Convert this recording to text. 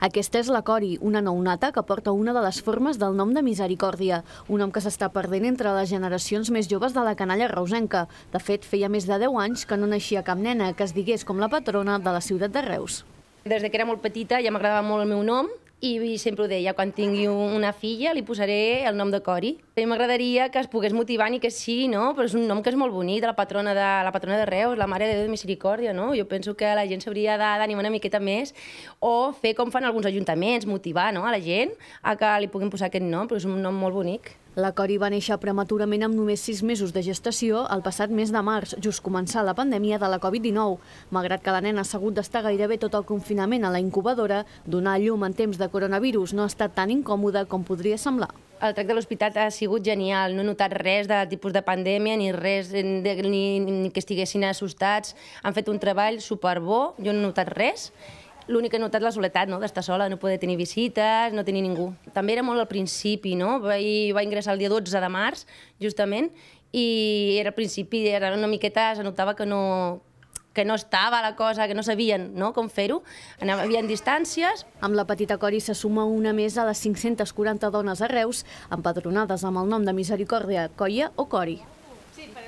Aquesta és la Cori, una nounata que porta una de les formes del nom de Misericòrdia, un nom que s'està perdent entre les generacions més joves de la canalla reusenca. De fet, feia més de 10 anys que no naixia cap nena que es digués com la patrona de la ciutat de Reus. Des que era molt petita ja m'agradava molt el meu nom i sempre ho deia, quan tingui una filla li posaré el nom de Cori. A mi m'agradaria que es pogués motivar ni que sí, no? però és un nom que és molt bonic, de la patrona de, la patrona de Reus, la Mare de Déu de Misericòrdia, no? Jo penso que la gent s'hauria d'animar una miqueta més o fer com fan alguns ajuntaments, motivar no? a la gent a que li puguin posar aquest nom, perquè és un nom molt bonic. La Cori va néixer prematurament amb només sis mesos de gestació el passat mes de març, just començar la pandèmia de la Covid-19. Malgrat que la nena ha hagut d'estar gairebé tot el confinament a la incubadora, donar llum en temps de coronavirus no ha estat tan incòmode com podria semblar. El tracte de l'hospital ha sigut genial, no he notat res de tipus de pandèmia ni res de, ni, ni que estiguessin assustats. Han fet un treball superbo, jo no he notat res l'únic que he notat la soledat, no? d'estar sola, no poder tenir visites, no tenir ningú. També era molt al principi, no? Vaig, va ingressar el dia 12 de març, justament, i era al principi, era una miqueta, se notava que no, que no estava la cosa, que no sabien no, com fer-ho. Havia distàncies. Amb la petita Cori se suma una més a les 540 dones a Reus empadronades amb el nom de Misericòrdia, Coia o Cori. Sí, la